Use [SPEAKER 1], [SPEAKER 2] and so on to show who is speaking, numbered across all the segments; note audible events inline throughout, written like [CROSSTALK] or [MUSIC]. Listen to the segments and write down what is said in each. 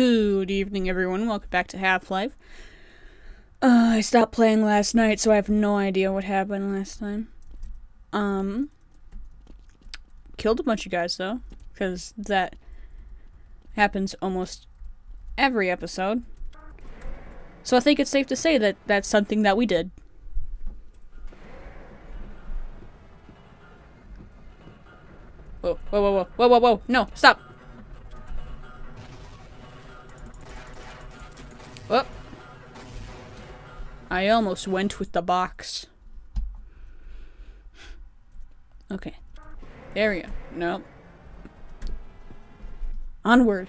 [SPEAKER 1] Good evening, everyone. Welcome back to Half Life. Uh, I stopped playing last night, so I have no idea what happened last time. Um, killed a bunch of guys though, because that happens almost every episode. So I think it's safe to say that that's something that we did. Whoa, whoa, whoa, whoa, whoa, whoa, whoa, no, stop! I almost went with the box. Okay. There we go. Nope. Onward.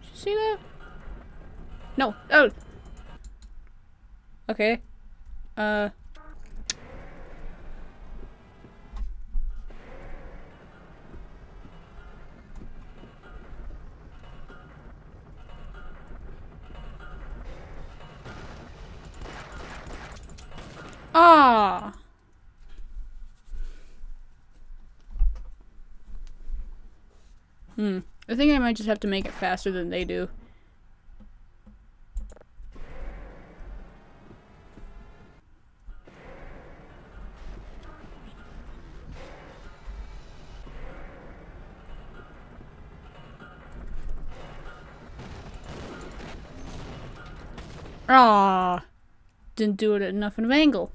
[SPEAKER 1] Did you see that? No. Oh. Okay. Uh. I just have to make it faster than they do. Ah, didn't do it at enough of an angle.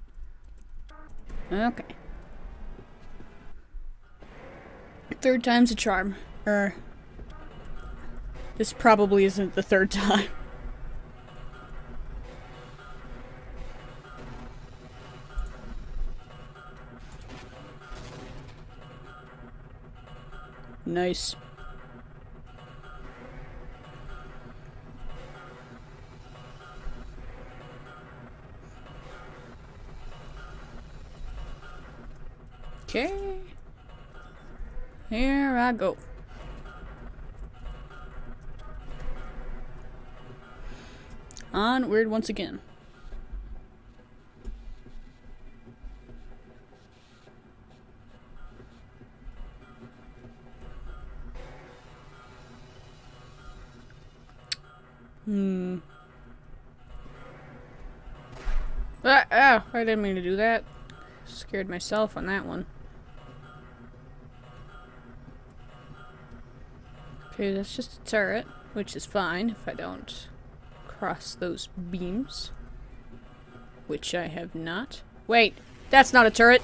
[SPEAKER 1] Okay. Third time's a charm. Er. This probably isn't the third time. [LAUGHS] Nice. Okay. Here I go. Onward once again. Hmm. Ah, ah, I didn't mean to do that. Scared myself on that one. Okay, that's just a turret, which is fine if I don't cross those beams. Which I have not. Wait, that's not a turret!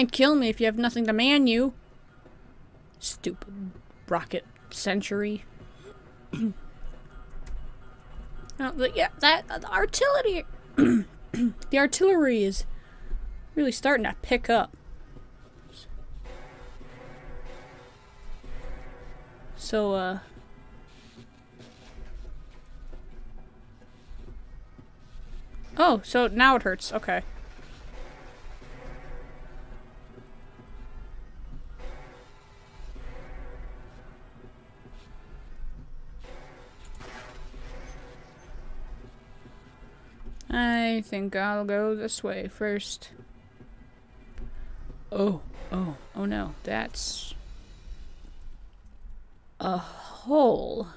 [SPEAKER 1] Can't kill me if you have nothing to man you. Stupid rocket century. [CLEARS THROAT] oh, but yeah, that the artillery [CLEARS THROAT] the artillery is really starting to pick up. So uh Oh, so now it hurts. Okay. I think I'll go this way first. Oh, oh, oh no, that's a hole.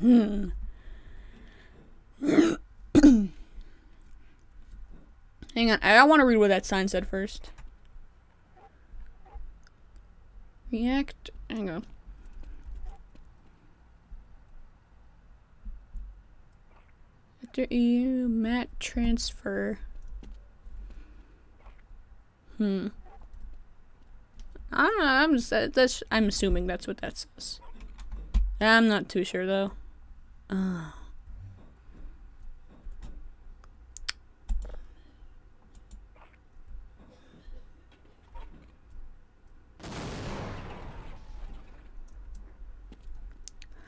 [SPEAKER 1] Hmm. [COUGHS] Hang on, I want to read what that sign said first. React, hang on. After EU mat transfer. Hmm. I don't know. I'm just, that's. I'm assuming that's what that says. I'm not too sure though. Uh.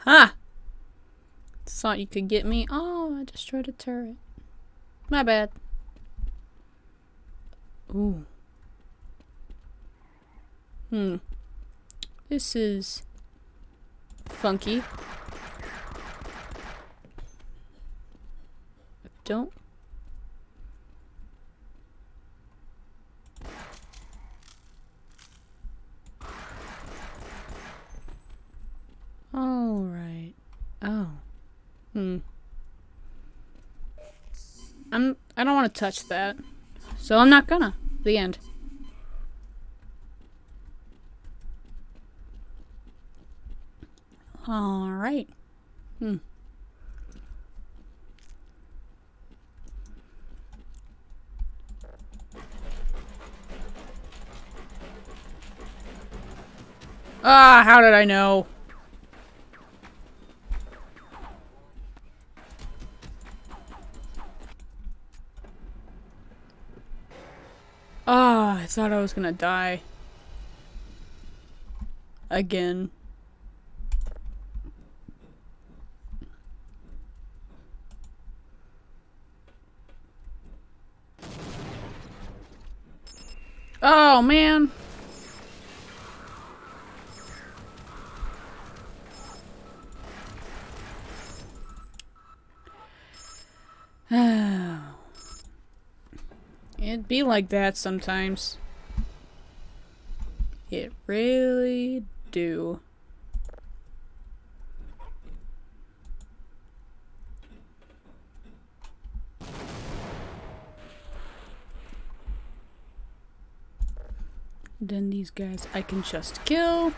[SPEAKER 1] Huh. Thought you could get me. Oh, I destroyed a turret. My bad. Ooh. Hmm. This is funky. Don't All right. Oh. Hmm. I'm I don't want to touch that. So I'm not gonna. The end. All right. Hmm. Ah, how did I know? Thought I was gonna die. Again. Oh, man. [SIGHS] It'd be like that sometimes. Really do. Then these guys I can just kill.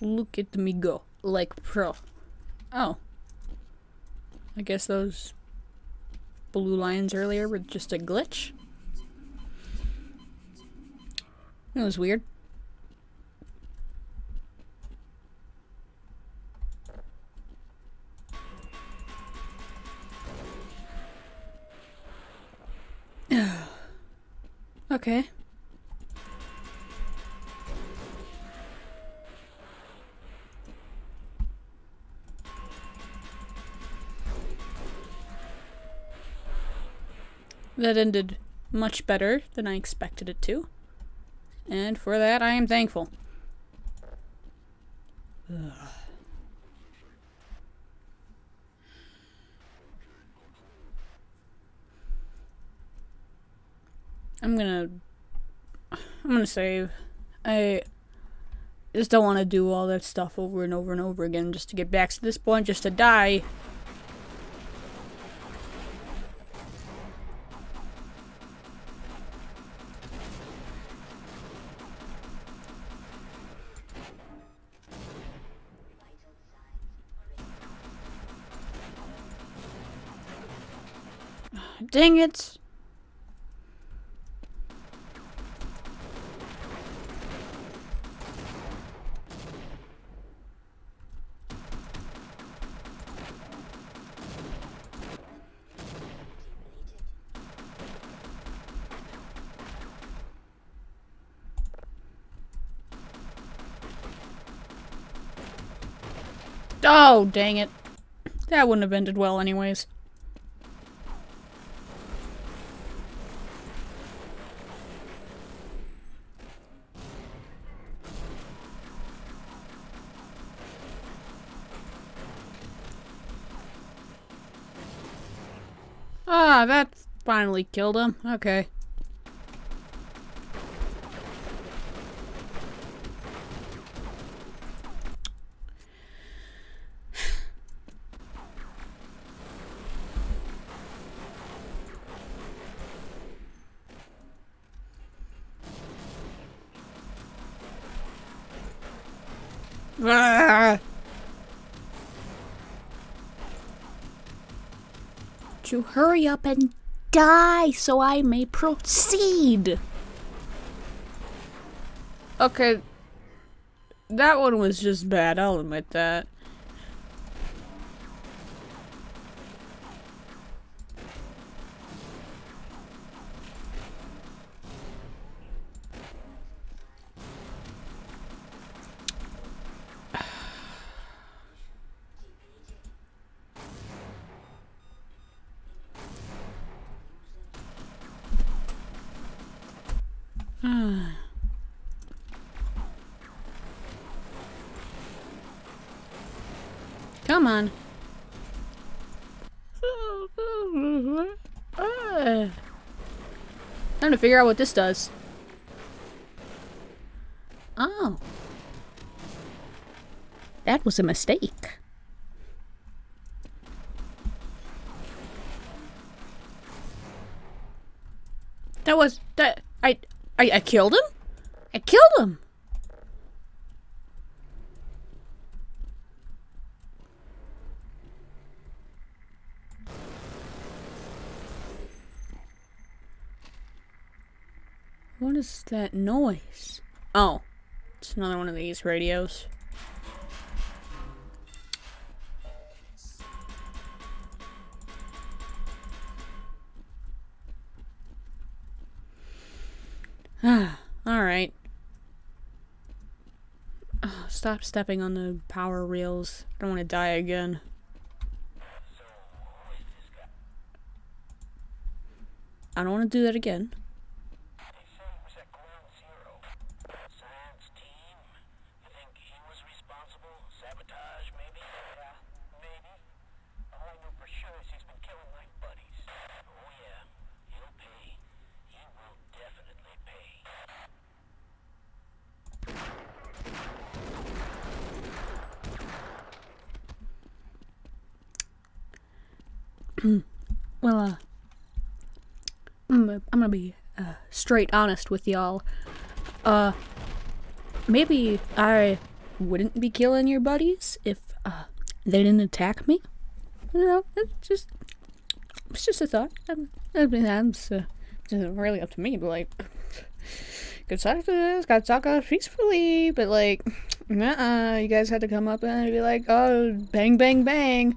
[SPEAKER 1] Look at me go, like pro. Oh. I guess those blue lines earlier were just a glitch. That was weird. [SIGHS] okay. That ended much better than I expected it to. And for that, I am thankful. Ugh. I'm gonna... I'm gonna save. I just don't want to do all that stuff over and over and over again just to get back to this point, just to die. Dang it! Oh, dang it. That wouldn't have ended well anyways. Finally killed him. Okay. Ah! To hurry up and die so I may proceed. Okay. That one was just bad, I'll admit that. [SIGHS] Come on. Time to figure out what this does. Oh. That was a mistake. I I killed him? I killed him. What is that noise? Oh, it's another one of these radios. Stop stepping on the power reels. I don't want to die again. I don't want to do that again. Well, uh, I'm, I'm gonna be uh, straight honest with y'all. Uh, maybe I wouldn't be killing your buddies if uh, they didn't attack me. You know, it's just it's just a thought. I, mean, that's uh, really up to me, but like, good talk to this, got to talk out peacefully, but like, uh, you guys had to come up and be like, oh, bang, bang, bang.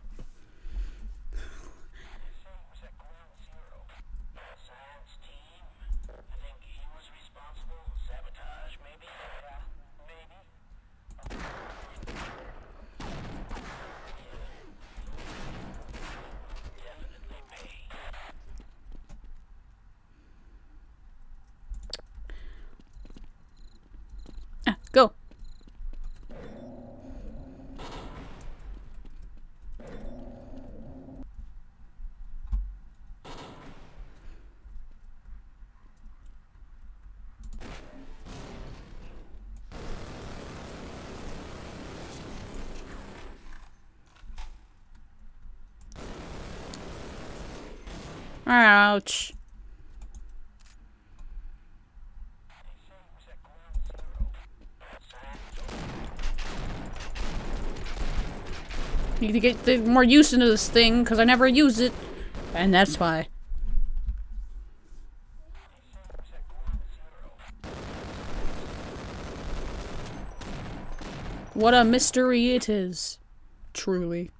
[SPEAKER 1] Ouch. Need to get more use into this thing, because I never use it. And that's why. What a mystery it is. Truly.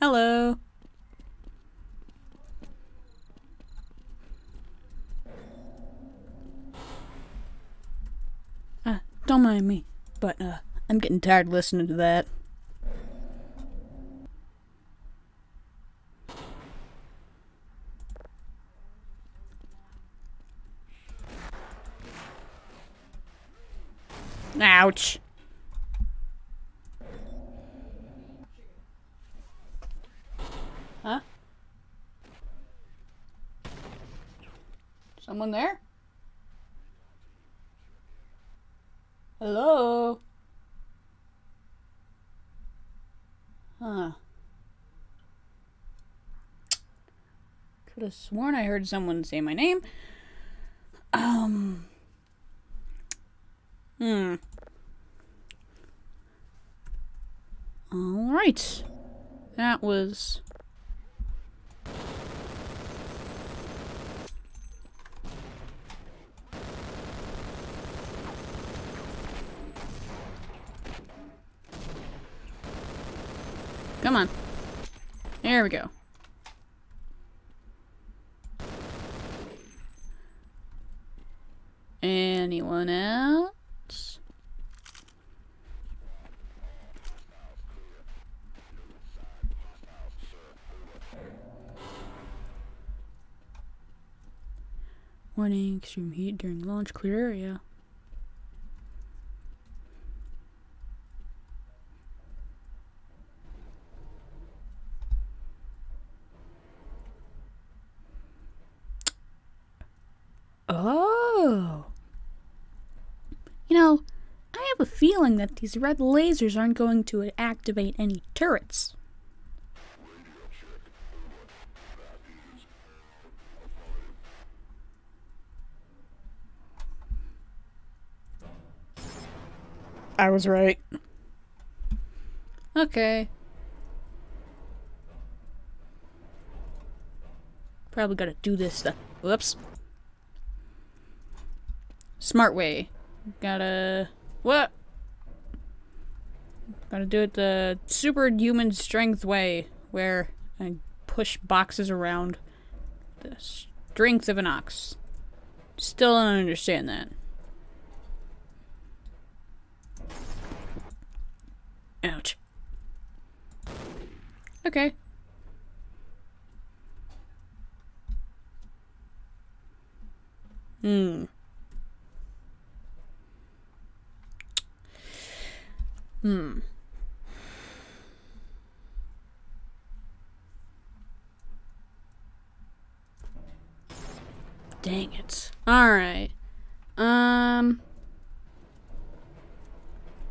[SPEAKER 1] Hello. Don't me, but uh, I'm getting tired listening to that. Ouch. Huh? Someone there? Hello? Huh. Could have sworn I heard someone say my name. Um. Hmm. Alright. That was Come on. There we go. Anyone else? Warning, extreme heat during launch, clear area. Oh. You know, I have a feeling that these red lasers aren't going to activate any turrets. I was right. Okay. Probably gotta do this stuff. Whoops. Smart way. Gotta... What? Gotta do it the superhuman strength way, where I push boxes around the strength of an ox. Still don't understand that. Ouch. Okay. Hmm. Hmm. Dang it. Alright. Um.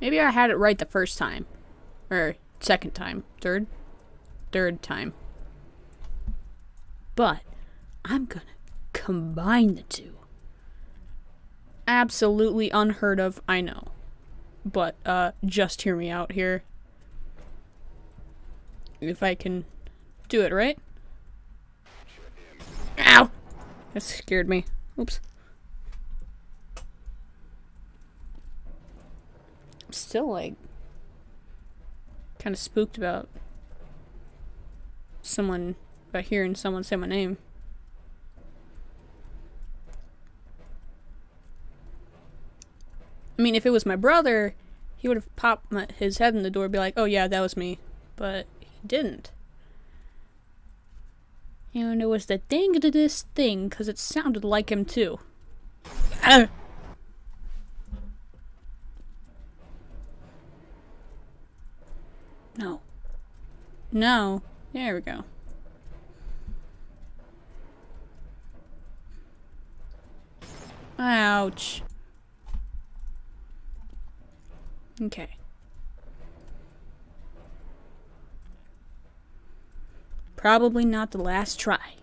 [SPEAKER 1] Maybe I had it right the first time. Or second time. Third? Third time. But I'm gonna combine the two. Absolutely unheard of, I know. But uh just hear me out here. If I can do it right. Ow! That scared me. Oops. I'm still like kind of spooked about someone about hearing someone say my name. Mean, if it was my brother, he would have popped my, his head in the door and be like, oh yeah, that was me. But he didn't. And it was the dang to this thing, because it sounded like him too. Ah! No. No. There we go. Ouch. Okay. Probably not the last try.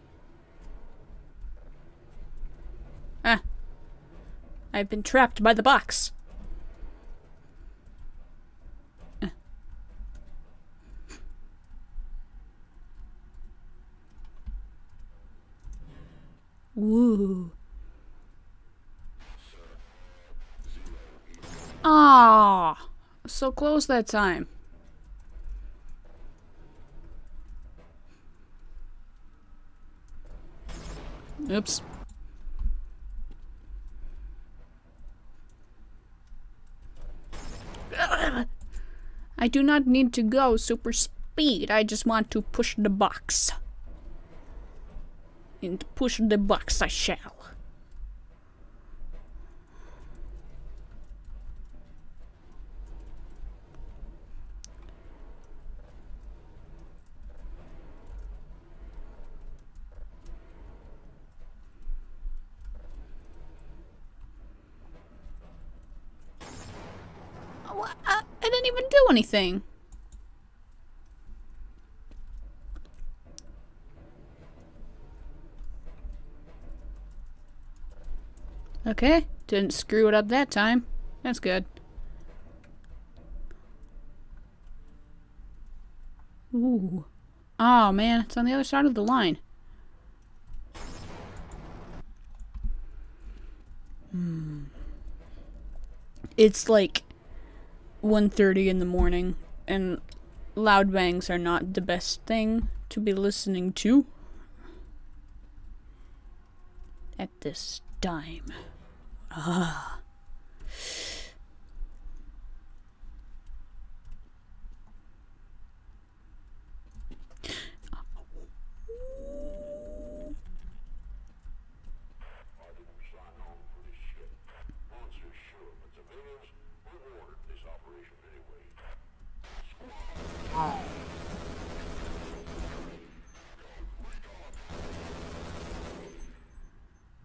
[SPEAKER 1] Ah. I've been trapped by the box. Woo. So close that time. Oops. I do not need to go super speed. I just want to push the box. And push the box I shall. I, didn't even do anything. Okay, didn't screw it up that time. That's good. Ooh. Oh man, it's on the other side of the line. Hmm. It's like 1.30 in the morning, and loud bangs are not the best thing to be listening to at this time. Ah.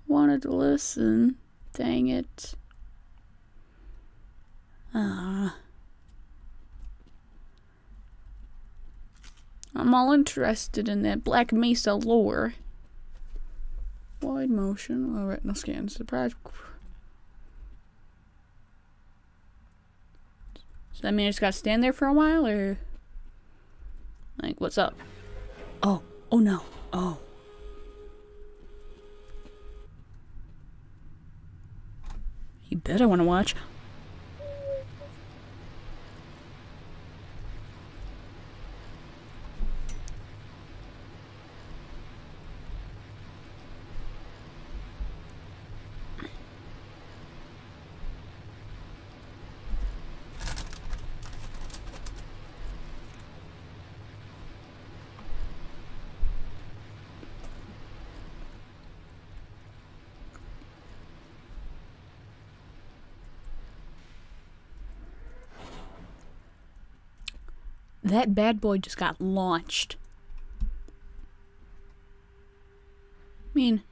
[SPEAKER 1] Wanted to listen. Dang it. Ah. I'm all interested in that Black Mesa lore. Wide motion, low retinal scan, surprise. Does that mean I just gotta stand there for a while, or like what's up? Oh, oh no, oh. You bet I want to watch. That bad boy just got launched. I mean,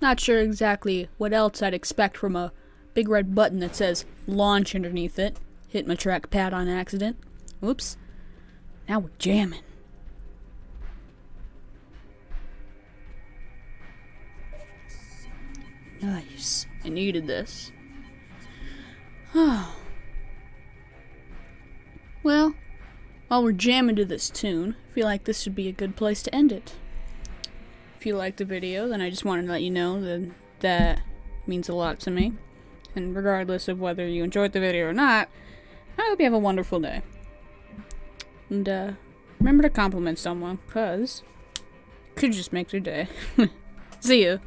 [SPEAKER 1] not sure exactly what else I'd expect from a big red button that says launch underneath it. Hit my trackpad on accident. Oops. Now we're jamming. Nice. I needed this. Oh. [SIGHS] well, while we're jamming to this tune, I feel like this would be a good place to end it. If you liked the video, then I just wanted to let you know that that means a lot to me. And regardless of whether you enjoyed the video or not, I hope you have a wonderful day. And uh, remember to compliment someone, because could just make their day. [LAUGHS] See you.